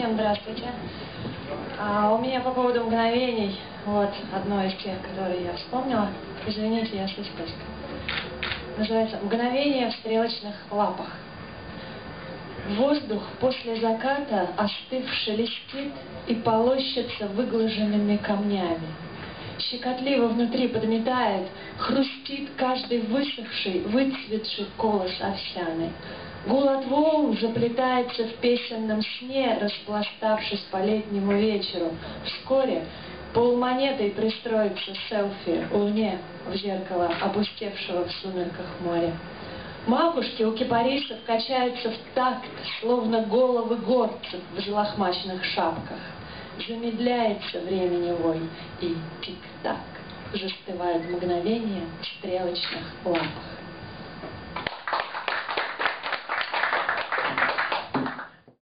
Всем здравствуйте. А, у меня по поводу мгновений, вот одно из тех, которые я вспомнила. Извините, я с листочком. Называется «Мгновение в стрелочных лапах». Воздух после заката остыв шелестит и полощется выглаженными камнями. Щекотливо внутри подметает, хрустит каждый высохший, выцветший колос овсяный. Гул от волн заплетается в песенном сне, распластавшись по летнему вечеру. Вскоре полмонетой пристроится селфи луне в зеркало опустевшего в сумерках моря. Макушки у кипарисов качаются в такт, словно головы горцев в злохмачных шапках. Замедляется времени вой, и тик-так застывают мгновения в стрелочных лапах.